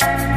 you